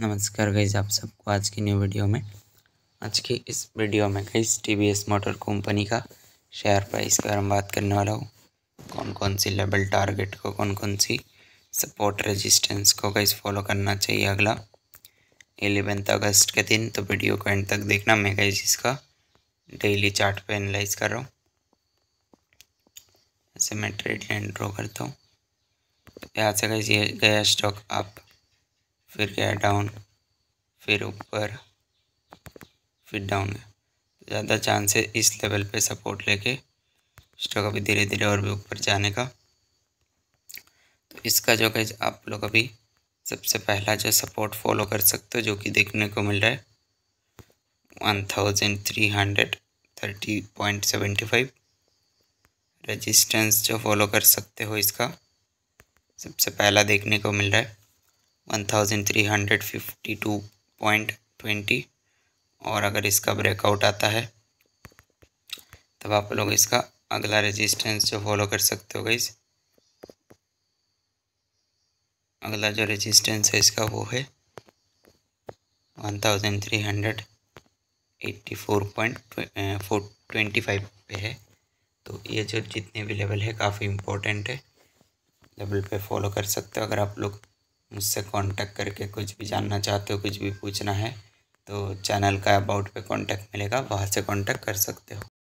नमस्कार गाइज़ आप सबको आज की न्यू वीडियो में। आज की इस वीडियो में guys T V S motor company का शेयर प्राइस के बारे में बात करने वाला हूँ। कौन कौन सी लेवल टारगेट को कौन कौन सी सपोर्ट रेजिस्टेंस को गाइज़ फॉलो करना चाहिए अगला। एलेवेंथ अगस्त के दिन तो वीडियो को एंड तक देखना। मैं गाइज़ इसका डेली चार्ट पे एनालाइज कर रहा हूँ। ऐसे मैं ट्रेड लाइन ड्रॉ करता हूँ। यहाँ से ये गया स्टॉक अप फिर गया डाउन फिर ऊपर, फिर डाउन गया ज़्यादा चांस है इस लेवल पे सपोर्ट लेके स्टॉक अभी धीरे धीरे और भी ऊपर जाने का। तो इसका जो है आप लोग अभी सबसे पहला जो सपोर्ट फॉलो कर सकते हो, जो कि देखने को मिल रहा है one thousand three hundred thirty point seventy five resistance जो फॉलो कर सकते हो इसका, सबसे पहला देखने को मिल रहा है। One thousand three hundred fifty two point twenty और अगर इसका ब्रेकआउट आता है, तब आप लोग इसका अगला रेजिस्टेंस जो फॉलो कर सकते हो गाइस अगला जो रेजिस्टेंस है इसका वो है one thousand three hundred eighty four point four twenty five पे है। तो ये जो जितने भी लेवल है, काफ़ी इम्पोर्टेंट है। लेवल पे फॉलो कर सकते हो अगर आप लोग मुझसे कांटेक्ट करके कुछ भी जानना चाहते हो, कुछ भी पूछना है तो चैनल का अबाउट पे कांटेक्ट मिलेगा, वहाँ से कांटेक्ट कर सकते हो।